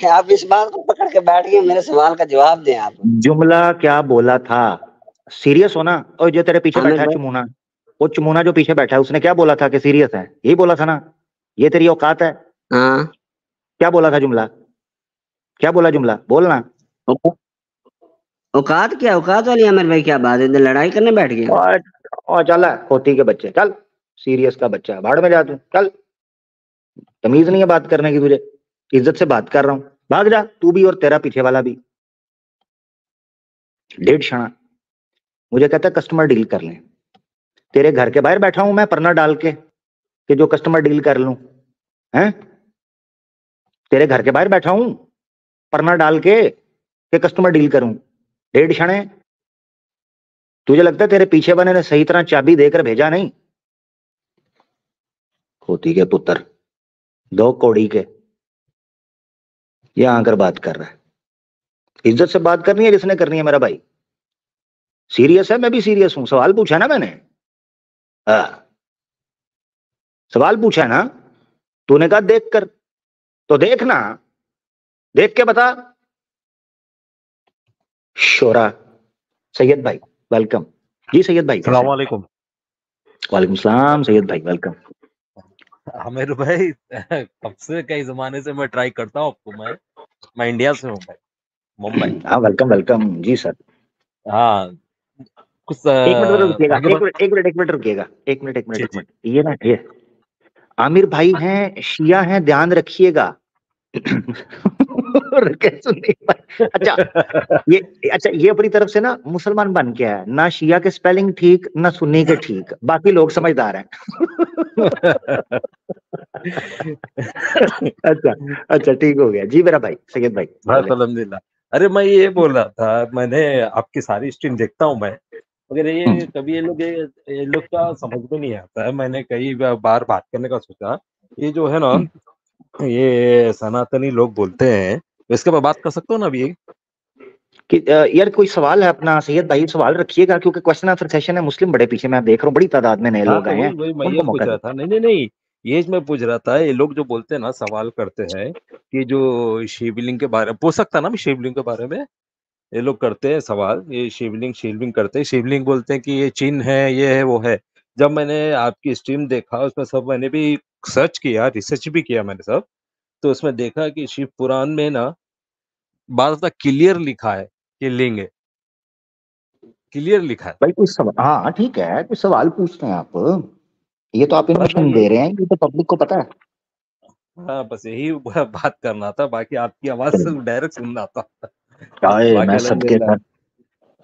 आप इस बात को पकड़ के बैठ गए मेरे सवाल का जवाब दें आप। जुमला क्या बोला था? सीरियस होना और जो तेरे पीछे बैठा है चुमुना। वो चुमुना जो पीछे बैठा है उसने क्या बोला था कि सीरियस है? यही बोला था ना? ये तेरी औकात है? हाँ। क्या बोला था जुमला? क्या बोला जुमला? बोलना औकात क्या? औकात वाली अमर भाई क्या बात है? लड़ाई करने बैठ गए और, और चल खोती के बच्चे चल। सीरियस का बच्चा भाड़ में जा तू चल। तमीज नहीं है बात करने की तुझे। इज़्ज़त से बात कर रहा हूँ। भाग जा, तू भी और तेरा पीछे वाला भी। डेढ़ क्षणा। मुझे कहता है, कस्टमर डील कर लें। तेरे घर के बाहर बैठा हूँ मैं, परना डाल के, कि जो कस्टमर डील कर लू। हैं? तेरे घर के बाहर बैठा हूँ, परना डाल के, कि कस्टमर डील करूँ। डेढ़ क्षण तुझे लगता है तेरे पीछे बने ने सही तरह चाबी देकर भेजा नहीं? खोती के पुत्र। दो कौड़ी के। यहाँ आकर बात कर रहा है। इज़्ज़त से बात करनी है जिसने करनी है मेरा भाई। सीरियस है? मैं भी सीरियस हूँ। सवाल पूछा ना मैंने। आ, हाँ। सवाल पूछा है ना? तूने कहा देख कर। तो देखना देख के बता। शोरा। सैयद भाई वेलकम जी सैयद भाई। सलामकुम वालेकुम। सलाम सैयद भाई वेलकम आमिर भाई कब से कई जमाने से मैं ट्राई करता हूँ आपको मैं मैं इंडिया से हूँ भाई मुंबई। हाँ वेलकम वेलकम जी सर हाँ कुछ एक मिनट रुकिएगा एक मिनट एक मिनट एक मिनट रुकिएगा एक मिनट एक मिनट एक मिनट ये ना ये आमिर भाई हैं शिया हैं ध्यान रखिएगा। अच्छा ये अच्छा ये अपनी तरफ़ से ना मुसलमान बन के है ना शिया के स्पेलिंग ठीक ना सुन्नी के ठीक बाकी लोग समझदार हैं अच्छा अच्छा ठीक हो गया जी मेरा भाई सैयद भाई अलहमदिल्ला अरे मैं ये बोल रहा था मैंने आपकी सारी स्ट्रीम देखता हूँ मैं मगर ये। कभी ये लोग ये लोग का समझ में नहीं आता है मैंने कई बार बात करने का सोचा ये जो है ना। ये सनातनी लोग बोलते हैं। इसके बाद बात कर सकते हो ना अभी? कि यार कोई सवाल है अपना? सैयद भाई सवाल रखिएगा क्योंकि क्वेश्चन आंसर सेशन है मुस्लिम बड़े पीछे मैं देख रहा हूँ बड़ी तादाद में नए हाँ, लोग आए हैं। पूछ रहा था। नहीं नहीं नहीं ये मैं पूछ रहा था ये लोग जो बोलते हैं ना सवाल करते हैं कि जो शिवलिंग के बारे में पूछ सकता ना शिवलिंग के बारे में? ये लोग करते हैं सवाल ये शिवलिंग शिवलिंग करते हैं। शिवलिंग बोलते हैं कि ये चिन्ह है ये है वो है। जब मैंने आपकी स्ट्रीम देखा उसमें सब मैंने भी सर्च किया रिसर्च भी किया मैंने सब तो उसमें देखा कि शिव पुराण में ना बात क्लियर लिखा है कि लिंग है। क्लियर लिखा है। भाई कोई सवाल हाँ ठीक है कोई सवाल पूछते हैं आप। ये तो आप इन्फॉर्मेशन दे रहे हैं ये तो पब्लिक को पता है। हाँ बस यही बात करना था बाकी आपकी आवाज़ से डायरेक्ट सुनना था। मैं सबके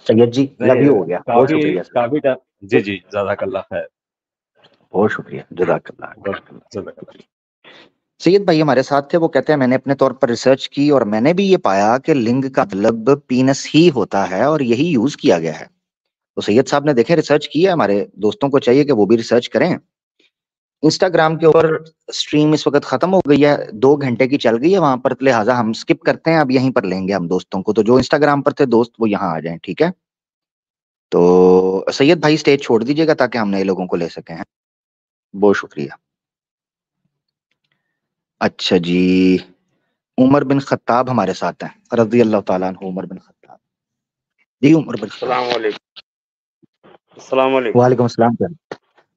सैयद जी लव यू हो गया शुक्रिया काफ़ी जी जी जजाकल्ला खैर बहुत शुक्रिया जजाकल्ला सैयद भाई हमारे साथ थे वो कहते हैं मैंने अपने तौर पर रिसर्च की और मैंने भी ये पाया कि लिंग का मतलब पीनस ही होता है और यही यूज़ किया गया है। तो सैयद साहब ने देखे रिसर्च किया हमारे दोस्तों को चाहिए कि वो भी रिसर्च करें। इंस्टाग्राम के ऊपर स्ट्रीम इस वक्त खत्म हो गई है दो घंटे की चल गई है वहाँ पर लिहाजा हम स्किप करते हैं अब यहीं पर लेंगे हम दोस्तों को। तो जो इंस्टाग्राम पर थे दोस्त वो यहाँ आ जाए ठीक है? तो सैयद भाई स्टेज छोड़ दीजिएगा ताकि हम नए लोगों को ले सकें बहुत शुक्रिया। अच्छा जी उमर बिन खत्ताब हमारे साथ हैं रज़ी अल्लाह तला उमर बिन खत्ताब। जी उमर बिन वालेकुम सलाम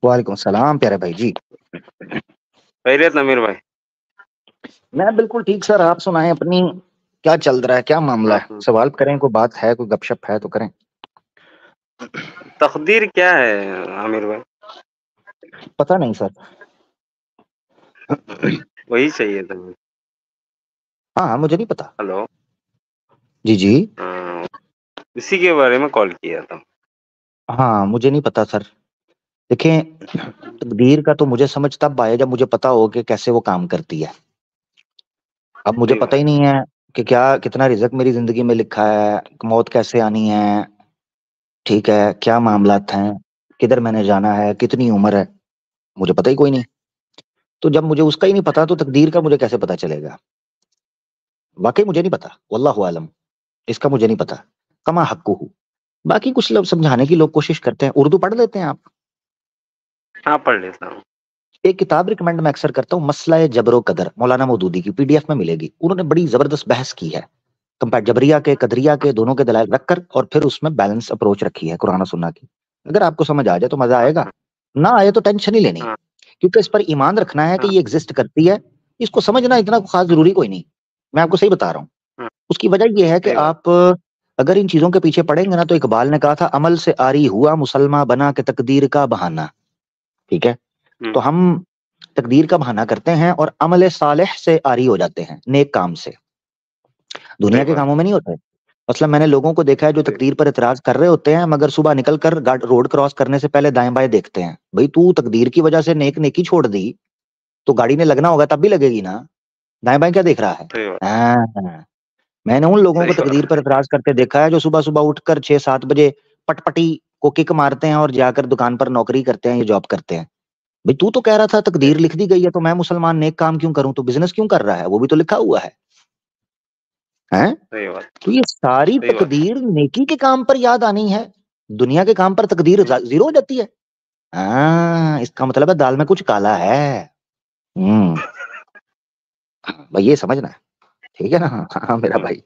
वालेकुम सलाम प्यारे भाई जी। खैरियत नमीर भाई। मैं बिल्कुल ठीक सर आप सुनाएँ अपनी क्या चल रहा है क्या मामला है? सवाल करें कोई बात है कोई गपशप है तो करें। तकदीर क्या है आमिर भाई? पता नहीं सर। वही चाहिए था हाँ, हाँ मुझे नहीं पता। हेलो। जी जी। हाँ, इसी के बारे में कॉल किया था। हाँ मुझे नहीं पता सर। देखें तकदीर का तो मुझे समझ तब आया जब मुझे पता हो कि कैसे वो काम करती है। अब मुझे पता ही नहीं है कि क्या कितना रिजक मेरी ज़िंदगी में लिखा है मौत कैसे आनी है ठीक है क्या मामला हैं। किधर मैंने जाना है कितनी उम्र है मुझे पता ही कोई नहीं। तो जब मुझे उसका ही नहीं पता तो तकदीर का मुझे कैसे पता चलेगा? वाकई मुझे नहीं पता वल्लाह आलम इसका मुझे नहीं पता। कमा हक्कू हूँ बाकी कुछ लोग समझाने की लोग कोशिश करते हैं। उर्दू पढ़ लेते हैं आप? हाँ पढ़ लेता हूँ। एक किताब रिकमेंड मैं अक्सर करता हूँ मसला जबरो कदर मौलाना मौदूदी की पीडीएफ में मिलेगी। उन्होंने बड़ी ज़बरदस्त बहस की है। कंपेयर जबरिया के कदरिया के दोनों के दलाल रखकर और फिर उसमें बैलेंस अप्रोच रखी है कुराना सुन्ना की। अगर आपको समझ आ जाए तो मज़ा आएगा। ना आए तो टेंशन ही लेनी। हाँ। क्योंकि इस पर ईमान रखना है कि हाँ। ये एग्जिस्ट करती है। इसको समझना इतना खास ज़रूरी कोई नहीं। मैं आपको सही बता रहा हूँ। हाँ। उसकी वजह यह है कि आप अगर इन चीज़ों के पीछे पड़ेंगे ना तो इकबाल ने कहा था अमल से आरी हुआ मुसलमा बना के तकदीर का बहाना। ठीक है? हम्म। तो हम तकदीर का बहाना करते हैं और अमल सालेह से आरी हो जाते हैं नेक काम से। दुनिया के कामों में नहीं होते। मतलब मैंने लोगों को देखा है जो तकदीर पर इतराज कर रहे होते हैं मगर सुबह निकल कर रोड क्रॉस करने से पहले दाएँ बाएँ देखते हैं। भाई तू तकदीर की वजह से नेक नेकी छोड़ दी तो गाड़ी ने लगना होगा तब भी लगेगी ना? दाएँ बाएँ क्या देख रहा है? सही बात। हाँ, मैंने उन लोगों को तकदीर पर इतराज करते देखा है जो सुबह सुबह उठकर छह सात बजे पटपटी को किक मारते हैं और जाकर दुकान पर नौकरी करते हैं या जॉब करते हैं। भाई तू तो कह रहा था तकदीर लिख दी गई है तो मैं मुसलमान नेक काम क्यों करूँ? तो बिज़नेस क्यों कर रहा है? वो भी तो लिखा हुआ है। हैं? तो ये सारी तकदीर नेकी के काम पर याद आनी है। दुनिया के काम पर तकदीर ज़ीरो हो जाती है। हाँ इसका मतलब है दाल में कुछ काला है। हम्म। भाई ये समझना है। ठीक है ना? हाँ हाँ मेरा भाई।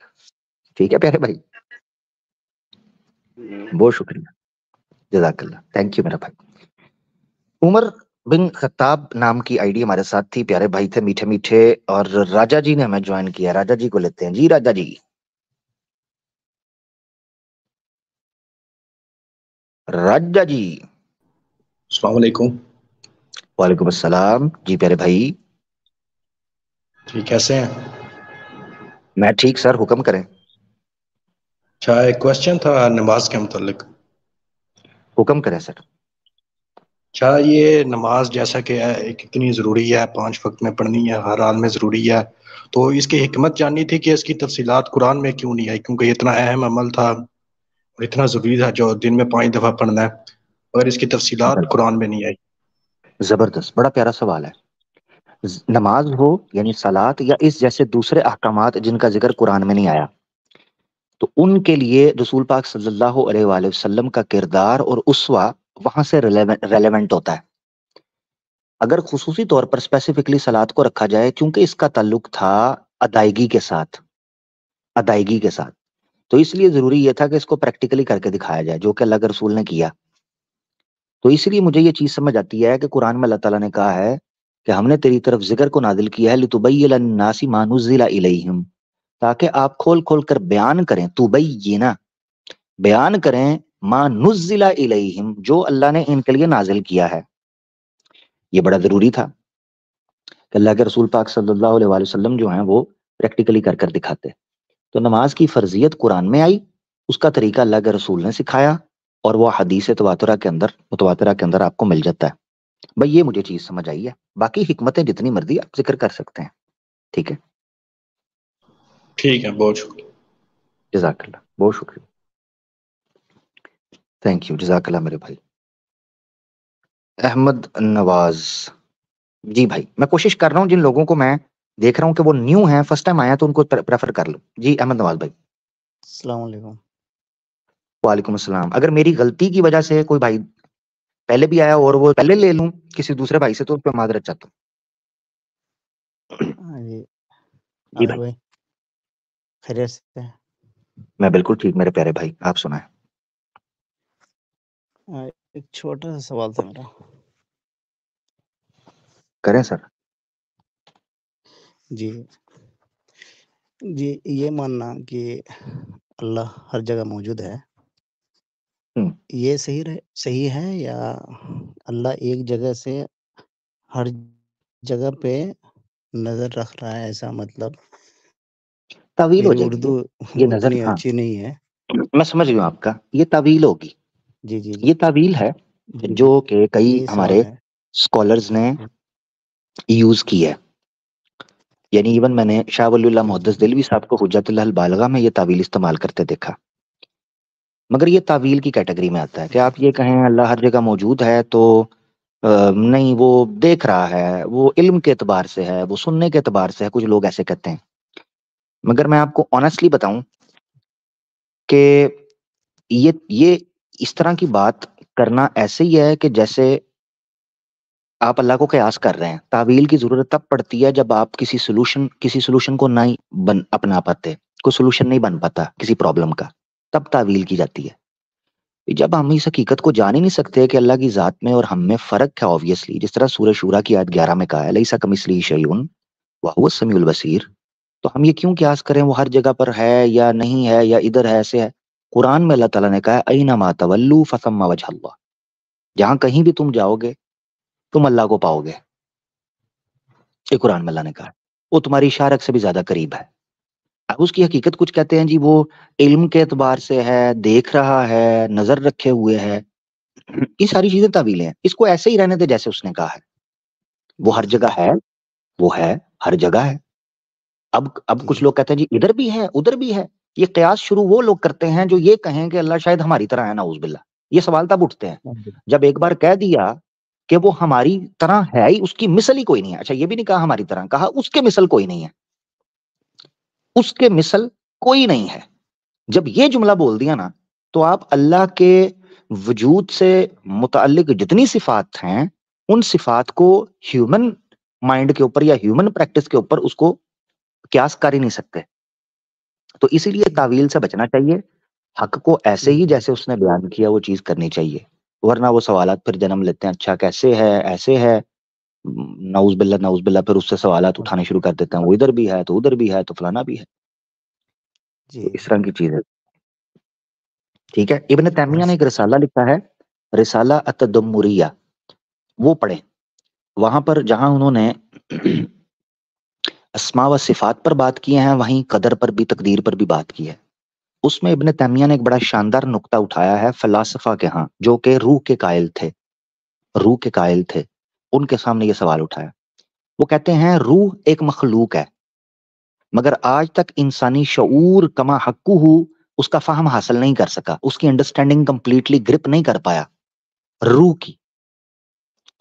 ठीक है प्यारे भाई। हम्म, बहुत शुक्रिया। जजाकल्ला थैंक यू मेरा भाई। उमर बिन खत्ताब नाम की आईडी हमारे साथ थी प्यारे भाई थे मीठे मीठे और राजा जी ने हमें ज्वाइन किया। राजा जी को लेते हैं। जी राजा जी। राजा जी। अस्सलाम वालेकुम वालेकुम अस्सलाम। जी प्यारे भाई। जी कैसे हैं? मैं ठीक सर। हुक्म करें। अच्छा एक क्वेश्चन था नमाज़ के मुतालिक। हुक्म करें सर। अच्छा ये नमाज़ जैसा कि है एक इतनी ज़रूरी है पाँच वक्त में पढ़नी है हर हाल में ज़रूरी है। तो इसकी हिकमत जाननी थी कि इसकी तफसीलात कुरान में क्यों नहीं आई क्योंकि इतना अहम अमल था और इतना ज़रूरी था जो दिन में पाँच दफ़ा पढ़ना है मगर इसकी तफसीलात कुरान में नहीं आई। ज़बरदस्त। बड़ा प्यारा सवाल है। नमाज़ हो यानी सलात या इस जैसे दूसरे अहकाम जिनका ज़िक्र कुरान में नहीं आया? तो उनके लिए रसूल पाक सल्लल्लाहु अलैहि वसल्लम का किरदार और उसवा वहाँ से रेलेवेंट होता है। अगर खुसूसी तौर पर स्पेसिफिकली सलाद को रखा जाए, क्योंकि इसका ताल्लुक था अदायगी के साथ, अदायगी के साथ। तो इसलिए ज़रूरी यह था कि इसको प्रैक्टिकली करके दिखाया जाए, जो कि अल्लाह के रसूल ने किया। तो इसलिए मुझे ये चीज़ समझ आती है कि कुरान में अल्लाह ताला ने कहा है कि हमने तेरी तरफ़ ज़िक्र को नादिल किया है लितुबय्यिलन्नासी मा नुज़्ज़िला ताकि आप खोल खोल कर बयान करें तुबय्यिना बयान करें मा नुज़्ज़िला इलैहिम जो अल्लाह ने इनके लिए नाजिल किया है। ये बड़ा ज़रूरी था कि अल्लाह के रसूल पाक सल्लल्लाहु अलैहि वसल्लम जो हैं वो प्रैक्टिकली कर कर दिखाते। तो नमाज़ की फर्जियत कुरान में आई उसका तरीका अल्लाह के रसूल ने सिखाया और वह हदीस तवातरा के अंदर मुतवातरा के अंदर आपको मिल जाता है। भाई ये मुझे चीज़ समझ आई है। बाकी हिकमतें जितनी मर्ज़ी आप ज़िक्र कर सकते हैं। ठीक है? ठीक है बहुत शुक्रिया। जजाकल्ला बहुत शुक्रिया। थैंक यू जजाकल्ला मेरे भाई अहमद नवाज़ जी भाई मैं कोशिश कर रहा हूँ जिन लोगों को मैं देख रहा हूँ कि वो न्यू हैं फ़र्स्ट टाइम आया तो उनको प्रेफर कर लो। जी अहमद नवाज़ भाई। अस्सलाम वालेकुम अस्सलाम। अगर मेरी गलती की वजह से कोई भाई पहले भी आया और वो पहले ले लूँ किसी दूसरे भाई से तो उस पर माजरत चाहता हूँ। हाँ जी। जी भाई। भाई। खैरियत से। मैं बिल्कुल ठीक मेरे प्यारे भाई आप सुनाए। एक छोटा सा सवाल था मेरा। करें सर। जी। जी ये मानना कि अल्लाह हर जगह मौजूद है। हम्म। ये सही रहे सही है या अल्लाह एक जगह से हर जगह पे नज़र रख रहा है ऐसा मतलब तावील हो मेरी जाएगी। उर्दू ये नज़र उतनी हाँ। अच्छी नहीं है। मैं समझ गया आपका। ये तावील होगी। जी जी जी। ये तावील है जी। जी, जो कि कई सवाल हमारे है। स्कॉलर्स ने। यूज़ की है। यानी इवन मैंने शाह वलीउल्लाह मुहद्दिस दिलवी साहब को हुज्जतुल्लाह बालगा में ये तावील इस्तेमाल करते देखा। मगर ये तावील की कैटेगरी में आता है कि आप ये कहें अल्लाह हर जगह मौजूद है तो अ, नहीं वो देख रहा है वो इल्म के एतबार से है वो सुनने के एतबार से है कुछ लोग ऐसे कहते हैं। मगर मैं आपको ऑनेस्टली बताऊँ कि ये ये इस तरह की बात करना ऐसे ही है कि जैसे आप अल्लाह को कयास कर रहे हैं। तावील की ज़रूरत तब पड़ती है जब आप किसी सोल्यूशन किसी सोल्यूशन को नहीं बन, अपना पाते। कोई सोल्यूशन नहीं बन पाता किसी प्रॉब्लम का। तब तावील की जाती है। जब हम इस हकीकत को जान ही नहीं सकते कि अल्लाह की जात में और हम में फ़र्क है ऑब्वियसली जिस तरह सूर्य शूरा की आयत ग्यारह में कहा है लईसा कमिसली शयून, वाह समीउल बसीर। तो हम ये क्यों क्यास करें? वो हर जगह पर है या नहीं है या इधर है, ऐसे है। कुरान में अल्लाह ताला ने कहा है अईना मा तवल्लू फसम्मा वजह जहाँ कहीं भी तुम जाओगे तुम अल्लाह को पाओगे। ये कुरान में अल्लाह ने कहा वो तुम्हारी इशारत से भी ज़्यादा करीब है। अब उसकी हकीकत कुछ कहते हैं जी वो इल्म के एतबार से है देख रहा है नज़र रखे हुए है। ये सारी चीज़ें तवीलें हैं। इसको ऐसे ही रहने दे जैसे उसने कहा है। वो हर जगह है वो है हर जगह है। अब अब कुछ लोग कहते हैं जी इधर भी है उधर भी है। ये कयास शुरू वो लोग करते हैं जो ये कहें कि अल्लाह शायद हमारी तरह है ना बिल्ला ये सवाल तब उठते हैं जब एक बार कह दिया कि वो हमारी तरह है ही उसकी मिसल ही कोई नहीं है। अच्छा ये भी नहीं कहा हमारी तरह कहा उसके मिसल कोई नहीं है। उसके मिसल कोई नहीं है। जब ये जुमला बोल दिया ना तो आप अल्लाह के वजूद से मुतल जितनी सिफात हैं उन सिफात को ह्यूमन माइंड के ऊपर या ह्यूमन प्रैक्टिस के ऊपर उसको क्यास कर ही नहीं सकते। तो इसीलिए तावील से बचना चाहिए। हक को ऐसे ही जैसे उसने बयान किया वो चीज़ करनी चाहिए। वरना वो सवाल फिर जन्म लेते हैं अच्छा कैसे है ऐसे है। नाउज बिल्ला नाउज बिल्ला फिर उससे सवाल उठाने शुरू कर देते हैं वो इधर भी है तो उधर भी है तो फलाना भी है। जी। तो इस तरह की चीज़। है ठीक है? इबन तैमिया ने एक रिसाला लिखा है रिसाला अतदमुरिया वो पढ़े। वहाँ पर जहाँ उन्होंने अस्मा व सिफात पर बात किए हैं, वहीं कदर पर भी, तकदीर पर भी बात की है। उसमें इबन तैमिया ने एक बड़ा शानदार नुकता उठाया है फलासफा के यहाँ जो कि रूह के कायल थे। रूह के कायल थे। उनके सामने ये सवाल उठाया। वो कहते हैं, रूह एक मखलूक है, मगर आज तक इंसानी शूर कमा हक्कू हु उसका फाहम हासिल नहीं कर सका, उसकी अंडरस्टैंडिंग कंप्लीटली ग्रिप नहीं कर पाया। रूह की,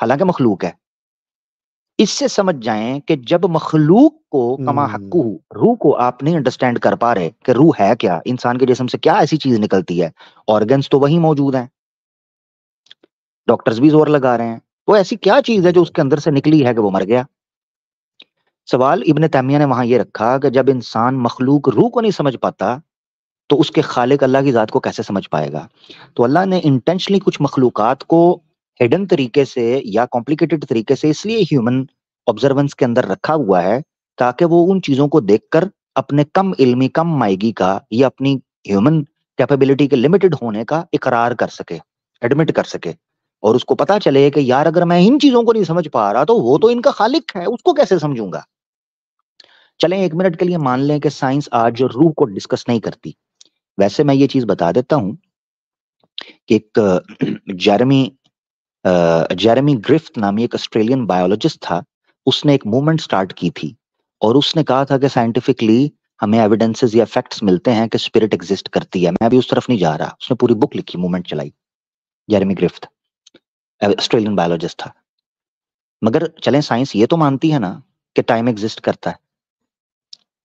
हालाँकि मखलूक है। इससे समझ जाएँ कि जब मखलूक को कमा हक्कू हम्म। रूह को आप नहीं अंडरस्टैंड कर पा रहे कि रूह है क्या इंसान के जिसम से क्या ऐसी चीज़ निकलती है ऑर्गन्स तो वही मौजूद हैं। डॉक्टर्स भी ज़ोर लगा रहे हैं। वो ऐसी क्या चीज़ है जो उसके अंदर से निकली है कि वो मर गया? सवाल इबन तैमिया ने वहाँ ये रखा कि जब इंसान मखलूक रूह को नहीं समझ पाता तो उसके खालिक अल्लाह की जात को कैसे समझ पाएगा? तो अल्लाह ने इंटेंशनली कुछ मखलूकत को हिडन तरीके से या कॉम्प्लिकेटेड तरीके से इसलिए ह्यूमन ऑब्जर्वेंस के अंदर रखा हुआ है ताकि वो उन चीज़ों को देखकर अपने कम इल्मी, कम मायगी का या अपनी ह्यूमन कैपेबिलिटी के लिमिटेड होने का इकरार कर सके एडमिट कर सके। और उसको पता चले कि यार अगर मैं इन चीज़ों को नहीं समझ पा रहा तो वो तो इनका खालिक है, उसको कैसे समझूँगा? चलें एक मिनट के लिए मान लें कि साइंस आज रूह को डिस्कस नहीं करती। वैसे मैं ये चीज़ बता देता हूँ कि एक जेरमी जेरेमी ग्रिफ्ट नामी एक ऑस्ट्रेलियन बायोलॉजिस्ट था। उसने एक मूवमेंट स्टार्ट की थी और उसने कहा था कि साइंटिफिकली हमें एविडेंसेस या फैक्ट्स मिलते हैं कि स्पिरिट एग्जिस्ट करती है। मैं अभी उस तरफ़ नहीं जा रहा। उसने पूरी बुक लिखी मूवमेंट चलाई। जेरेमी ग्रिफ्ट ऑस्ट्रेलियन बायोलॉजिस्ट था। मगर चलें साइंस ये तो मानती है ना कि टाइम एग्जिस्ट करता है।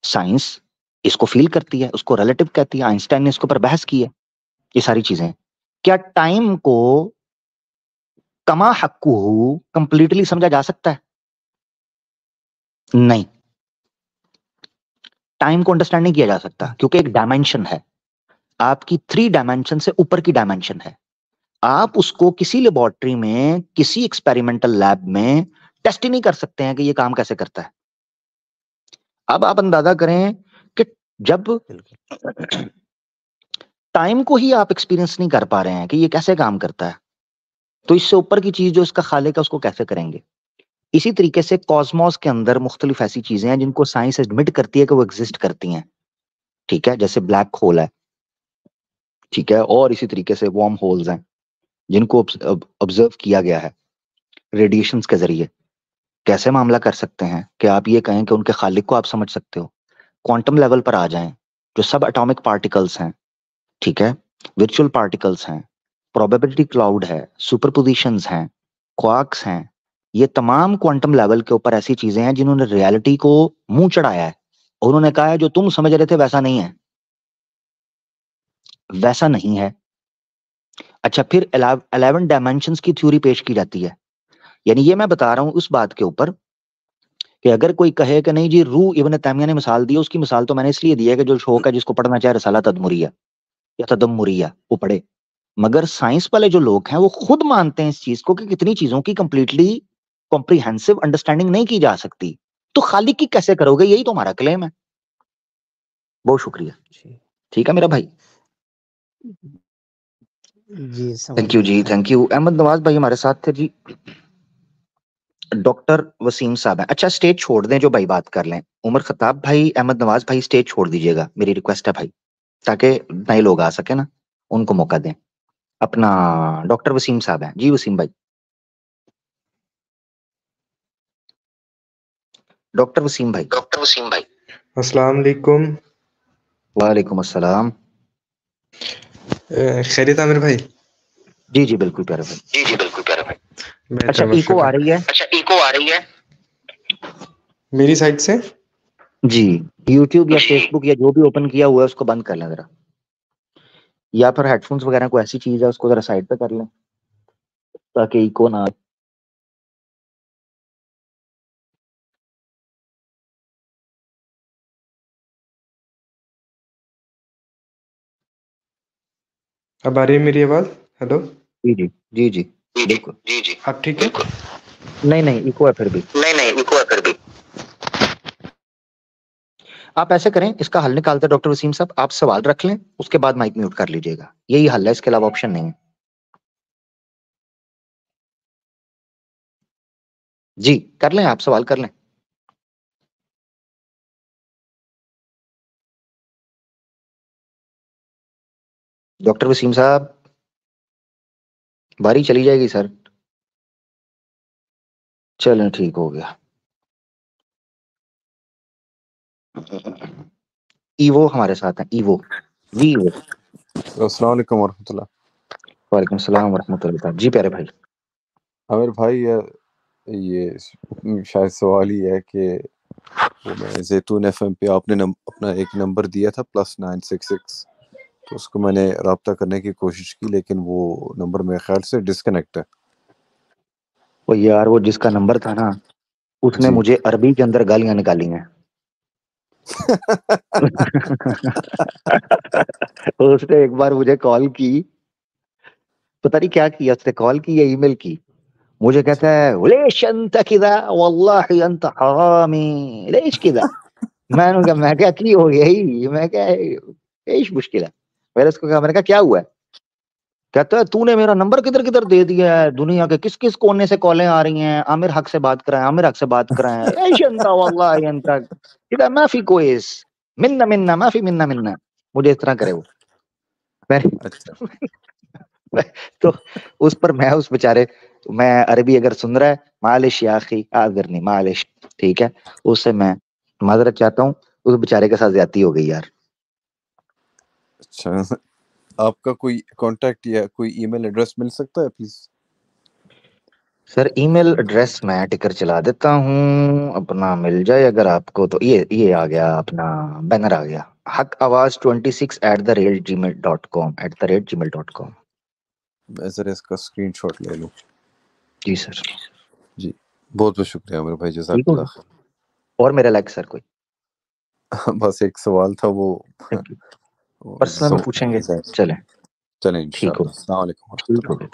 साइंस इसको फील करती है, उसको रिलेटिव कहती है। आइंस्टाइन ने इसके ऊपर बहस की है। ये सारी चीज़ें। क्या टाइम को कमा हक्कू कंप्लीटली समझा जा सकता है। नहीं। टाइम को अंडरस्टैंड नहीं किया जा सकता क्योंकि एक डायमेंशन है। आपकी थ्री डायमेंशन से ऊपर की डायमेंशन है। आप उसको किसी लेबोरेटरी में किसी एक्सपेरिमेंटल लैब में टेस्ट ही नहीं कर सकते हैं कि ये काम कैसे करता है। अब आप अंदाज़ा करें कि जब टाइम को ही आप एक्सपीरियंस नहीं कर पा रहे हैं कि ये कैसे काम करता है। तो इससे ऊपर की चीज़ जो इसका खाले का उसको कैसे करेंगे? इसी तरीके से कॉस्मोस के अंदर मुख्तलिफ़ ऐसी चीज़ें हैं, जिनको साइंस एडमिट करती है कि वो एग्जिस्ट करती हैं। ठीक है? जैसे ब्लैक होल है। ठीक है? और इसी तरीके से वॉर्म होल्स हैं, जिनको ऑब्ज़र्व किया गया है रेडिएशन के ज़रिए। कैसे मामला कर सकते हैं? कि आप ये कहें कि उनके खालिक को आप समझ सकते हो? क्वांटम लेवल पर आ जाएँ, जो सब एटॉमिक पार्टिकल्स हैं। ठीक है? वर्चुअल पार्टिकल्स हैं। प्रोबेबिलिटी क्लाउड है सुपरपोजिशन हैं क्वार्क्स हैं, ये तमाम क्वांटम लेवल के ऊपर ऐसी चीज़ें हैं जिन्होंने रियलिटी को मुँह चढ़ाया है उन्होंने कहा है, जो तुम समझ रहे थे वैसा नहीं है। वैसा नहीं है। अच्छा फिर अलेवन डायमेंशन की थ्योरी पेश की जाती है। यानी ये मैं बता रहा हूँ उस बात के ऊपर कि अगर कोई कहे कि नहीं जी, रू इबन तैमिया ने मिसाल दी उसकी मिसाल तो मैंने इसलिए दी है कि जो शौक है जिसको पढ़ना चाहे रसाला तदमुरिया या तदमुरिया वो पढ़े। मगर साइंस वाले जो लोग हैं वो खुद मानते हैं इस चीज़ को कि कितनी चीज़ों की कंप्लीटली कॉम्प्रीहेंसिव अंडरस्टैंडिंग नहीं की जा सकती। तो खाली की कैसे करोगे? यही तो हमारा क्लेम है। बहुत शुक्रिया। ठीक है मेरा भाई? जी थैंक यू जी थैंक यू अहमद नवाज़ भाई हमारे साथ थे जी। डॉक्टर वसीम साहब है। अच्छा स्टेज छोड़ दें जो भाई बात कर लें। उमर खताब भाई अहमद नवाज़ भाई स्टेज छोड़ दीजिएगा। मेरी रिक्वेस्ट है भाई ताकि नए लोग आ सके ना उनको मौका दें। अपना डॉक्टर वसीम साहब हैं। जी वसीम भाई। डॉक्टर वसीम भाई। डॉक्टर वसीम भाई। अस्सलाम वालेकुम। वालेकुम अस्सलाम। खैरियत आमिर भाई? जी जी बिल्कुल प्यारे भाई। जी जी बिल्कुल प्यारे भाई। अच्छा इको आ रही है? अच्छा इको आ रही है? मेरी साइड से? जी यूट्यूब या फेसबुक या जो भी ओपन किया हुआ है उसको बंद कर लें जरा। या फिर हेडफोन्स वगैरह कोई ऐसी चीज़ है उसको जरा साइड पे कर लें ताकि इको ना अब आ रही है मेरी आवाज़ हेलो जी जी जी जी बिल्कुल जी जी आप ठीक है नहीं नहीं इको है फिर भी नहीं नहीं इको है फिर भी आप ऐसे करें, इसका हल निकालते डॉक्टर वसीम साहब, आप सवाल रख लें, उसके बाद माइक म्यूट कर लीजिएगा। यही हल है, इसके अलावा ऑप्शन नहीं है। जी, कर लें, आप सवाल कर लें। डॉक्टर वसीम साहब, बारी चली जाएगी, सर। चलें, ठीक हो गया। ईवो हमारे साथ हैं ईवो वीवो अस्सलाम वालेकुम वरहमतुल्लाह। वालेकुम सलाम वरहमतुल्लाह जी प्यारे भाई। आमिर भाई ये ये शायद सवाल ही है कि जैतून एफ़ एम पे आपने नम, अपना एक नंबर दिया था प्लस नाइन सिक्स सिक्स तो उसको मैंने रब्ता करने की कोशिश की लेकिन वो नंबर मेरे ख्याल से डिस्कनेक्ट है। वो यार वो जिसका नंबर था ना उसने मुझे अरबी के अंदर गालियाँ निकाली हैं। उसने एक बार मुझे कॉल की। पता नहीं क्या किया उसने कॉल की या ईमेल की? मुझे कहता है लेश अंत किदा वल्लाहि अंत हरामी लेश किदा? मैंने कहा मैं क्या की हो गई? मैं क्या एश मुश्किल है। मैंने उसको कहा मैंने कहा क्या हुआ? है कहता है तूने मेरा नंबर किधर किधर दे दिया है? दुनिया के किस किस कोने से कॉलें आ रही हैं? आमिर हक से बात कराएँ आमिर हक से बात कराएँ। माफ़ी कोइस मिन्ना मिन्ना माफ़ी मिन्ना मिन्ना मुझे इस तरह करे वो। अच्छा। तो उस पर मैं उस बेचारे मैं अरबी अगर सुन रहा है मालिश याखी आगर नहीं मालिश। ठीक है? उससे मैं माजरत चाहता हूँ उस बेचारे के साथ ज़्यादा हो गई यार। अच्छा। आपका कोई कांटेक्ट या कोई ईमेल एड्रेस मिल सकता है प्लीज़ सर ईमेल एड्रेस मैं टिकर चला देता हूँ अपना मिल जाए अगर आपको तो ये ये आ गया अपना बैनर आ गया। Haq Awaz twenty six at the rate Gmail dot com at the rate Gmail dot com मैं जरा इसका स्क्रीनशॉट ले लूँ। जी सर। जी बहुत बहुत शुक्रिया आमिर भाई हो। और मेरा लाइक सर कोई? बस एक सवाल था वो। पर्सनल में पूछेंगे। चलें। चलें ठीक हो।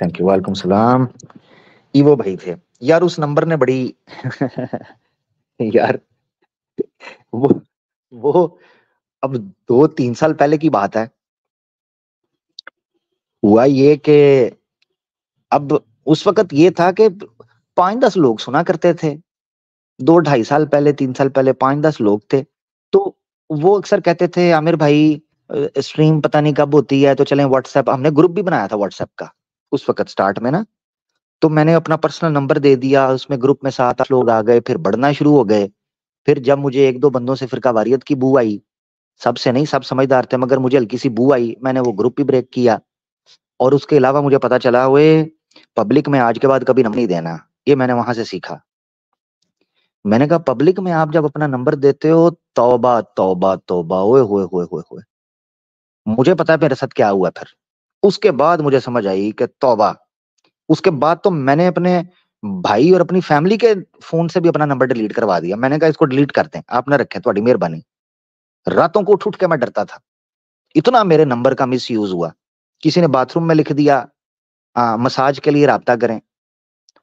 थैंक यू वालेकुम सलाम। ईवो भाई थे। यार उस नंबर ने बड़ी यार वो वो अब दो तीन साल पहले की बात है। हुआ ये कि अब उस वक्त ये था कि पाँच दस लोग सुना करते थे। दो ढाई साल पहले तीन साल पहले पाँच दस लोग थे। तो वो अक्सर कहते थे आमिर भाई स्ट्रीम पता नहीं कब होती है तो चले व्हाट्सएप हमने ग्रुप भी बनाया था व्हाट्सएप का, उस वक्त स्टार्ट में ना। तो मैंने अपना पर्सनल नंबर दे दिया, उसमें ग्रुप में सात आठ लोग आ गए, फिर बढ़ना शुरू हो गए। फिर जब मुझे एक दो बंदों से फिर वारियत की बू आई, सबसे नहीं, सब समझदार थे, मगर मुझे हल्की सी बू आई, मैंने वो ग्रुप भी ब्रेक किया। और उसके अलावा मुझे पता चला हुए पब्लिक में आज के बाद कभी नंबर नहीं देना, ये मैंने वहाँ से सीखा। मैंने कहा पब्लिक में आप जब अपना नंबर देते हो, तौबा तौबा तौबा, ओए होए होए होए। मुझे पता है मेरे साथ क्या हुआ फिर उसके बाद मुझे समझ आई कि तौबा। उसके बाद तो मैंने अपने भाई और अपनी फैमिली के फ़ोन से भी अपना नंबर डिलीट करवा दिया। मैंने कहा इसको डिलीट कर दें आप ना रखें थोड़ी मेहरबानी। रातों को उठ उठ के मैं डरता था। इतना मेरे नंबर का मिस यूज़ हुआ। किसी ने बाथरूम में लिख दिया आ, मसाज के लिए रहा करें।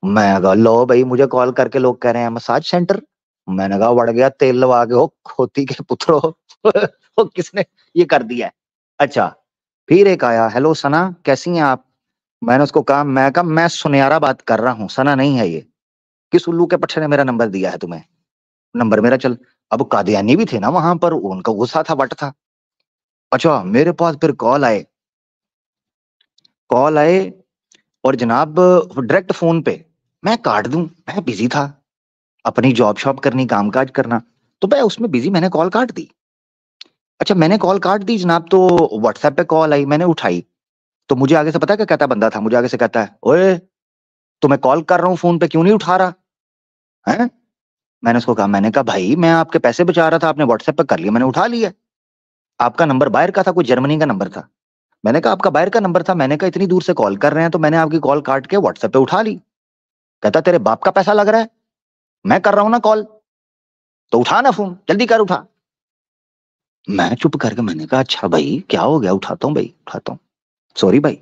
मैं कहा लो भाई मुझे कॉल करके लोग कह रहे हैं मसाज सेंटर? मैंने कहा बढ़ गया तेल लगा के हो खोती के पुत्रो वो किसने ये कर दिया अच्छा फिर एक आया, हेलो सना, कैसी हैं आप? मैंने उसको कहा, मैं कहा, मैं सुनियारा बात कर रहा हूँ, सना नहीं है ये। किस उल्लू के पट्टे ने मेरा नंबर दिया है तुम्हें? नंबर मेरा चल, अब कादियानी भी थे ना वहाँ पर, उनका गुस्सा था, बट था। अच्छा मेरे पास फिर कॉल आए। कॉल आए और जनाब, डायरेक्ट फ़ोन पे, मैं काट दूँ, मैं बिज़ी था। अपनी जॉब शॉप करनी, कामकाज करना तो मैं उसमें बिज़ी, मैंने कॉल काट दी। अच्छा मैंने कॉल काट दी जनाब तो व्हाट्सएप पे कॉल आई, मैंने उठाई। तो मुझे आगे से पता क्या कहता बंदा था? मुझे आगे से कहता है, ओए तो मैं कॉल कर रहा हूँ फ़ोन पे, क्यों नहीं उठा रहा? है? मैंने उसको कहा, मैंने कहा, भाई, मैं आपके पैसे बचा रहा था, आपने व्हाट्सएप पे कर लिया, मैंने उठा लिया आपका नंबर बाहर का था, कोई जर्मनी का नंबर था? मैंने कहा, आपका बाहर का नंबर था, मैंने कहा, इतनी दूर से कॉल कर रहे हैं तो मैंने आपकी कॉल काट के व्हाट्सएप पे उठा ली। कहता, तेरे बाप का पैसा लग रहा है, मैं कर रहा हूँ ना कॉल तो उठा ना फ़ोन जल्दी कर उठा। मैं चुप करके मैंने कहा अच्छा भाई, क्या हो गया? उठाता हूँ भाई, उठाता हूँ। सॉरी भाई.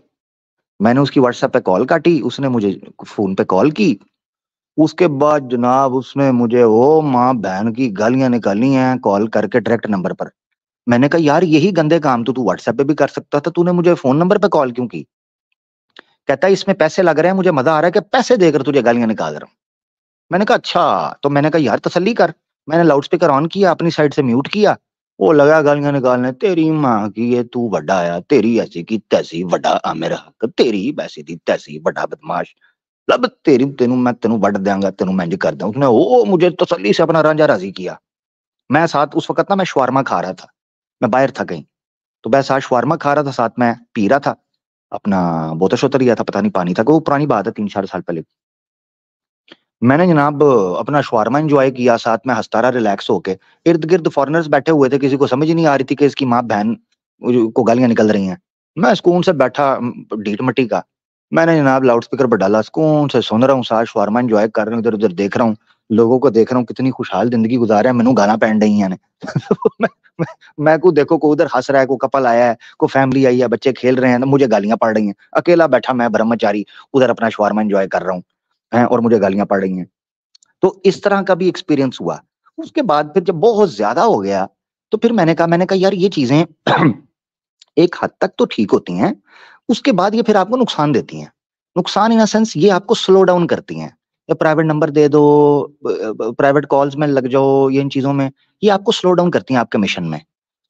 मैंने उसकी व्हाट्सएप पे कॉल काटी, उसने मुझे फ़ोन पे कॉल की। उसके बाद जनाब उसने मुझे वो माँ बहन की गालियाँ निकाली हैं कॉल करके डायरेक्ट नंबर पर। मैंने कहा, यार, यही गंदे काम तो तू व्हाट्सएप पे भी कर सकता था, तूने मुझे फ़ोन नंबर पे कॉल क्यों की? कहता है इसमें पैसे लग रहे हैं, मुझे मज़ा आ रहा है कि पैसे देकर तुझे गालियाँ निकाल रहा हूँ। मैंने कहा अच्छा। तो मैंने कहा, यार तसली कर। मैंने लाउड स्पीकर ऑन किया, अपनी साइड से म्यूट किया। वो लगा गालियाँ निकालने, तेरी माँ की ये तू बड़ा आया, तेरी ऐसी की तैसी बड़ा आमिर हक, तेरी वैसी थी तैसी बड़ा बदमाश। लब तेरी, तेनू मैं तेनू बढ़ देंगा तेनू मैं कर दूँ उसने वो मुझे तसली से अपना रांझा राज़ी किया। मैं साथ, उस वक्त ना मैं शवारमा खा रहा था, मैं बाहर था कहीं। तो मैं साथ शवारमा खा रहा था, साथ मैं पी रहा था, अपना बोतल शोतर लिया था, पता नहीं पानी था वो पुरानी बात है, तीन चार साल पहले। मैंने जनाब अपना शवारमा एंजॉय किया साथ में हंसता रहा रिलैक्स होके। इर्द गिर्द फॉरनर्स बैठे हुए थे किसी को समझ नहीं आ रही थी कि इसकी माँ बहन को गालियाँ निकल रही हैं। मैं सुकून से बैठा डीट मट्टी का। मैंने जनाब लाउड स्पीकर पर डाला सुकून से सुन रहा हूँ साथ शवारमा एंजॉय कर रहा हूँ इधर उधर देख रहा हूँ। लोगों को देख रहा हूँ कितनी खुशहाल ज़िंदगी गुजार है मैनू गाना पहन रही है मैं, को देखो को उधर हंस रहा है को कपल आया है को फैमिली आई है बच्चे खेल रहे हैं मुझे गालियाँ पड़ रही हैं। अकेला बैठा मैं ब्रह्मचारी उधर अपना शवारमा एंजॉय कर रहा हूँ। और मुझे गालियाँ पड़ रही हैं। तो इस तरह का भी एक्सपीरियंस हुआ। उसके बाद फिर जब बहुत ज़्यादा हो गया तो फिर मैंने कहा मैंने कहा, यार, ये चीज़ें एक हद तक तो ठीक होती हैं, उसके बाद ये फिर आपको नुकसान देती हैं। नुकसान इन सेंस ये आपको स्लो डाउन करती हैं। या प्राइवेट नंबर दे दो प्राइवेट कॉल्स में लग जाओ, ये इन चीज़ों में, ये आपको स्लो डाउन करती हैं आपके मिशन में।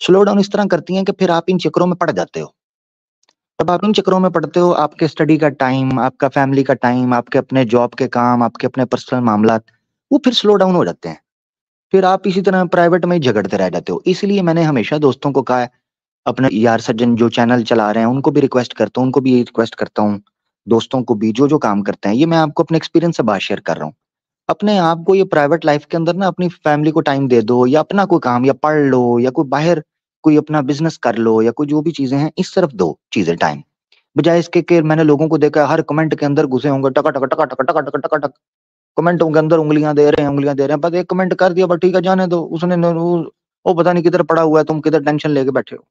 स्लो डाउन इस तरह करती हैं कि फिर आप इन चक्रों में पड़ जाते हो। जब आप इन चक्रों में पढ़ते हो, आपके स्टडी का टाइम आपका फैमिली का टाइम आपके अपने जॉब के काम, आपके अपने पर्सनल मामला वो फिर स्लो डाउन हो जाते हैं। फिर आप इसी तरह प्राइवेट में ही झगड़ते रह जाते हो। इसलिए मैंने हमेशा दोस्तों को कहा है, अपने यार सज्जन जो चैनल चला रहे हैं, उनको भी रिक्वेस्ट करता हूँ, उनको भी रिक्वेस्ट करता हूँ, दोस्तों को भी जो जो काम करते हैं, ये मैं आपको अपने एक्सपीरियंस से बात शेयर कर रहा हूँ। अपने आप को ये प्राइवेट लाइफ के अंदर ना, अपनी फैमिली को टाइम दे दो, या अपना कोई काम, या पढ़ लो, या कोई बाहर कोई अपना बिज़नेस कर लो या कोई जो भी चीज़ें हैं, इस तरफ़ दो चीज़ें टाइम बजाय इसके के मैंने लोगों को देखा, हर कमेंट के अंदर घुसे होंगे, टका टका टका टका टका टका टका टक। कमेंटों के अंदर उंगलियाँ दे रहे हैं, उंगलियाँ दे रहे हैं, बस एक कमेंट कर दिया, बस ठीक है, जाने दो। उसने वो पता नहीं किधर पड़ा हुआ है, तुम किधर टेंशन लेके बैठे हो।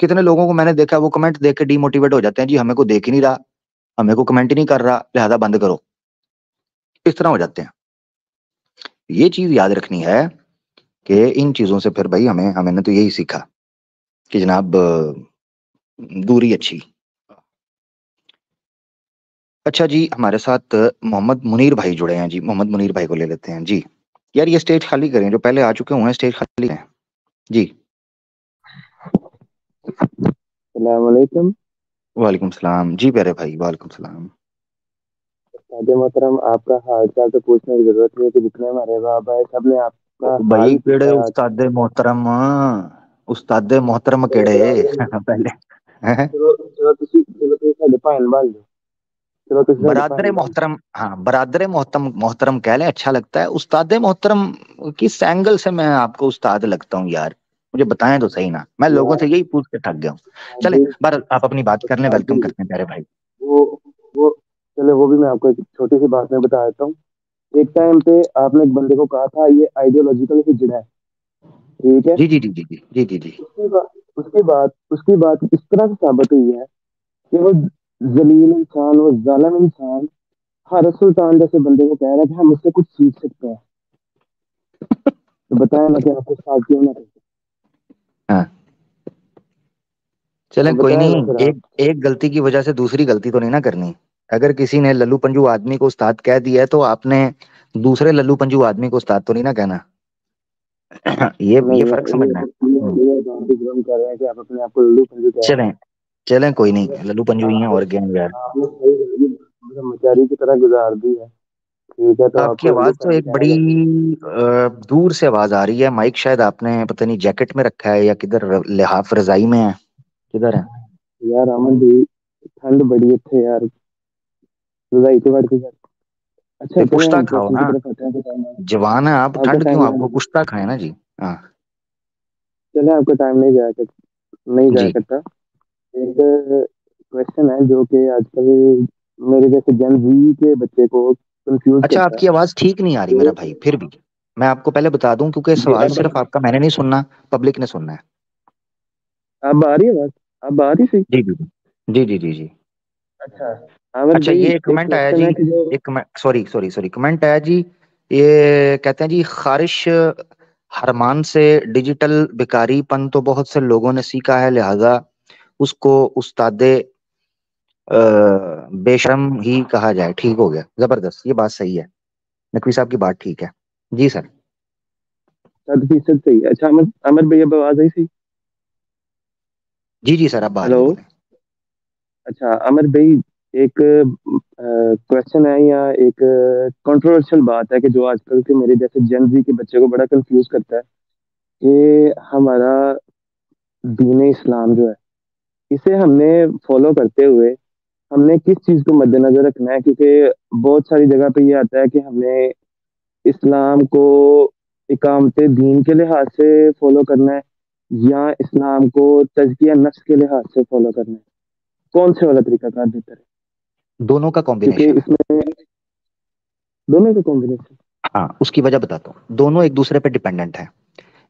कितने लोगों को मैंने देखा, वो कमेंट देख के डीमोटिवेट हो जाते हैं, जी, हमें को देख ही नहीं रहा, हमें को कमेंट ही नहीं कर रहा, लिहाजा बंद करो। इस तरह हो जाते हैं। ये चीज़ याद रखनी है कि इन चीज़ों से फिर भाई हमें, हमने तो यही सीखा। कि जनाब दूरी अच्छी। अच्छा जी हमारे साथ मोहम्मद मुनीर भाई जुड़े हैं जी मोहम्मद मुनीर भाई को ले लेते हैं। जी यार ये स्टेज खाली करें जो पहले आ चुके हुए हैं स्टेज खाली है। जी। सलामकुम वालेकुम सलाम। जी प्यारे भाई वालेकुम सलाम। मोहतरम आपका हाल चाल तो पूछने की ज़रूरत नहीं है कि जितने हमारे बाबा है सबने आपका भाई केड़े उस्ताद मोहतरम। उस्ताद मोहतरम केड़े पहले। हाँ, मोहतरम मोहतरम कह लें अच्छा लगता है। उस्ताद मोहतरम किस एंगल से मैं आपको उस्ताद लगता हूँ यार। मुझे बताए तो सही ना। मैं लोगों से यही पूछ के थक गया हूँ। हाँ, चले बार आप अपनी बात कर लें वेलकम करते हैं भाई। वो चले वो भी मैं आपको एक छोटी सी बात में बता देता हूँ। एक टाइम पे आपने एक बंदे को कहा था ये आइडियोलॉजिकल हिजड़ है। ठीक है? जी जी जी जी जी जी जी उसकी बात उसकी बात उसकी बात इस तरह से साबित हुई है कि वो जलील इंसान वो जालम इंसान हर सुल्तान जैसे बंदे को कह रहा था हम उससे कुछ सीख सकते हैं। तो बताया ना कि आपको साथ क्यों ना करते हाँ। चलें तो कोई नहीं एक एक गलती की वजह से दूसरी गलती तो नहीं ना करनी। अगर किसी ने लल्लू पंजू आदमी को उस्ताद कह दिया है तो आपने दूसरे लल्लू पंजू आदमी को उस्ताद तो नहीं ना कहना। ये ये फ़र्क समझना है। हम्म, हैं चलें चलें कोई नहीं हैं लल्लू पंजू ही हैं और क्या यार। आपने सही ज़िंदगी ब्रह्मचारी की तरह गुजार दी है ठीक है तो आपकी आवाज़ तो एक बड़ी दूर से आवाज़ आ रही है। माइक शायद आपने पता नहीं जैकेट में रखा है या किधर लिहाफ रजाई में है। किधर है? यार अमन भी ठंड बड़ी इतने यार। रजाई से बढ़ के अच्छा कुश्ता खाओ ना हैं। तो जवान है आप ठंड क्यों आपको कुश्ता खाए ना जी? हाँ। चले आपका टाइम नहीं जाया कर नहीं जाया करता। एक क्वेश्चन है जो कि आजकल मेरे जैसे जन जी के बच्चे को कंफ्यूज अच्छा आपकी आवाज़ ठीक नहीं आ रही मेरा भाई फिर भी। मैं आपको पहले बता दूँ क्योंकि सवाल सिर्फ़ आपका मैंने नहीं सुनना पब्लिक ने सुनना है। अब आ रही है बात अब आ रही सही जी जी। जी जी जी जी। अच्छा। अच्छा ये कमेंट आया जी है एक comment sorry sorry sorry comment आया जी ये कहते हैं जी खारिश हरमान से डिजिटल भिखारीपन तो बहुत से लोगों ने सीखा है लिहाजा उसको उस्तादे बेशरम ही कहा जाए। ठीक हो गया ज़बरदस्त ये बात सही है। नकवी साहब की बात ठीक है। जी सर। फ़ीसद सही है। अच्छा अमर अमर अब आवाज़ आई सही जी जी सर अब हेलो? अच्छा अमर भाई एक क्वेश्चन है या एक कंट्रोवर्शियल बात है कि जो आजकल के मेरे जैसे जन जी के बच्चे को बड़ा कंफ्यूज करता है कि हमारा दीन इस्लाम जो है, इसे हमने फॉलो करते हुए हमने किस चीज़ को मद्देनजर रखना है? क्योंकि बहुत सारी जगह पे ये आता है कि हमने इस्लाम को इकामत दीन के लिहाज से फॉलो करना है या इस्लाम को तजकिया नफ्स के लिहाज से फॉलो करना है। कौन से वाला तरीका कार बेहतर है? दोनों का कॉम्बिनेशन दोनों का कॉम्बिनेशन हाँ उसकी वजह बताता हूँ। दोनों एक दूसरे पे डिपेंडेंट है।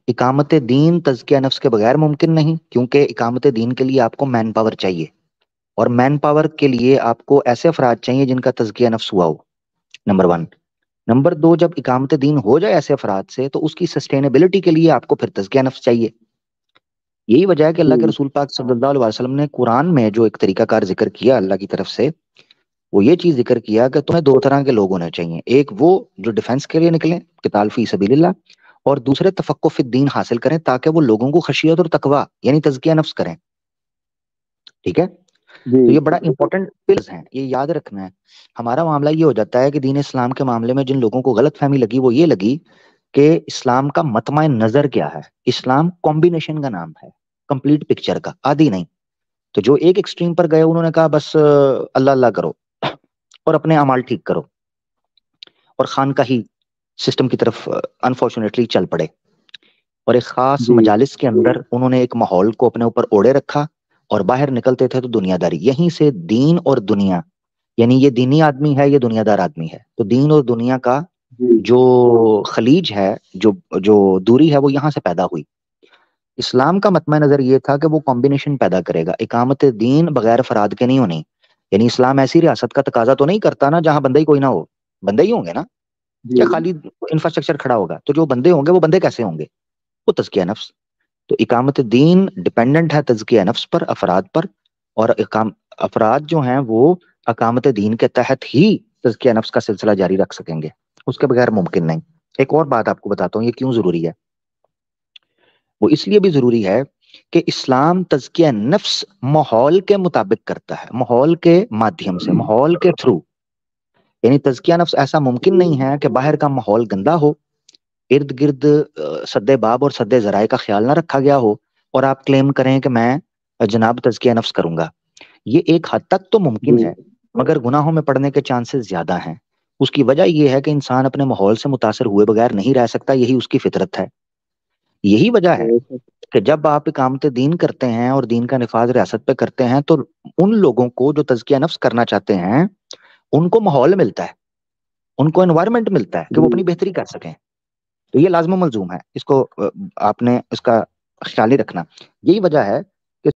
इकामत दीन तजकिया नफ्स के बगैर मुमकिन नहीं क्योंकि इकामत दीन के लिए आपको मैन पावर चाहिए। और मैन पावर के लिए आपको ऐसे अफराद चाहिए जिनका तजकिया नफ्स हुआ हो। नंबर वन नंबर दो जब इकामत दीन हो जाए ऐसे अफराद से तो उसकी सस्टेनेबिलिटी के लिए आपको फिर तजकिया नफ्स चाहिए। यही वजह है कि अल्लाह के जी रसूल पाक सल्लल्लाहु अलैहि वसल्लम ने कुरान में जो एक तरीकाकार ज़िक्र किया अल्लाह की तरफ़ से वो ये चीज़ ज़िक्र किया कि तुम्हें दो तरह के लोग होने चाहिए। एक वो जो डिफेंस के लिए निकले किताल फ़ी सबीलिल्लाह और दूसरे तफक्कुफ दीन हासिल करें ताकि वो लोगों को खशियत और तकवा यानी तजकिया नफ्स करें। ठीक है? तो ये बड़ा इंपॉर्टेंट पिल्स हैं ये याद रखना है। हमारा मामला ये हो जाता है कि दीन इस्लाम के मामले में जिन लोगों को गलत फहमी लगी वो ये लगी कि इस्लाम का मतमा नज़र क्या है? इस्लाम कॉम्बिनेशन का नाम है कंप्लीट पिक्चर का आदि नहीं। तो जो एक एक्सट्रीम पर गए उन्होंने कहा बस अल्लाह अल्लाह करो। और अपने अमाल ठीक करो। और खान का ही सिस्टम की तरफ़ अनफॉर्चुनेटली चल पड़े। और एक खास मजालिस के अंदर उन्होंने एक माहौल को अपने ऊपर ओढ़े रखा और बाहर निकलते थे तो दुनियादारी। यहीं से दीन और दुनिया यानी ये दीनी आदमी है ये दुनियादार आदमी है। तो दीन और दुनिया का जो। खलीज है जो जो दूरी है वो यहाँ से पैदा हुई। इस्लाम का मतम नज़र ये था कि वो कॉम्बिनेशन पैदा करेगा। इकामत दीन बगैर फराद के नहीं होनी। यानी इस्लाम ऐसी रियासत का तकाजा तो नहीं करता ना जहाँ बंदे ही कोई ना हो। बंदे ही होंगे ना? जी या खाली इंफ्रास्ट्रक्चर खड़ा होगा। तो जो बंदे होंगे वो बंदे कैसे होंगे? वो तजकिया नफ्स। तो इकामत दीन डिपेंडेंट है तजकिया नफ्स पर अफराद पर और इकाम अफराद जो हैं वो अकामत दीन के तहत ही तजकिया नफ्स का सिलसिला जारी रख सकेंगे। उसके बगैर मुमकिन नहीं। एक और बात आपको बताता हूँ ये क्यों ज़रूरी है? वो इसलिए भी ज़रूरी है कि इस्लाम तजकिया नफ्स माहौल के मुताबिक करता है, माहौल के माध्यम से, माहौल के थ्रू। यानी तजकिया नफ्स ऐसा मुमकिन नहीं है कि बाहर का माहौल गंदा हो इर्द गिर्द सदे बाब और सदे जराए का ख्याल ना रखा गया हो और आप क्लेम करें कि मैं जनाब तजकिया नफ्स करूँगा। ये एक हद तक तो मुमकिन है, मगर गुनाहों में पड़ने के चांसेस ज़्यादा हैं। उसकी वजह यह है कि इंसान अपने माहौल से मुतासर हुए बगैर नहीं रह सकता, यही उसकी फितरत है। यही वजह है कि जब आप इकामत दीन करते हैं और दीन का निफाज रियासत पे करते हैं तो उन लोगों को जो तजकिया नफ्स करना चाहते हैं उनको माहौल मिलता है उनको एनवायरमेंट मिलता है कि वो अपनी बेहतरी कर सकें। तो ये लाजम मलजूम है इसको आपने इसका ख्याल ही रखना। यही वजह है